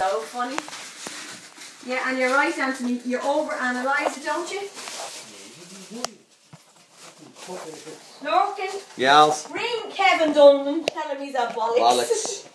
So funny. Yeah, and you're right, Anthony. You overanalyze it, don't you? Lorcan, Yes. ring Kevin Dundon, tell him he's a bollocks. Bollocks.